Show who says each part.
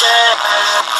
Speaker 1: said.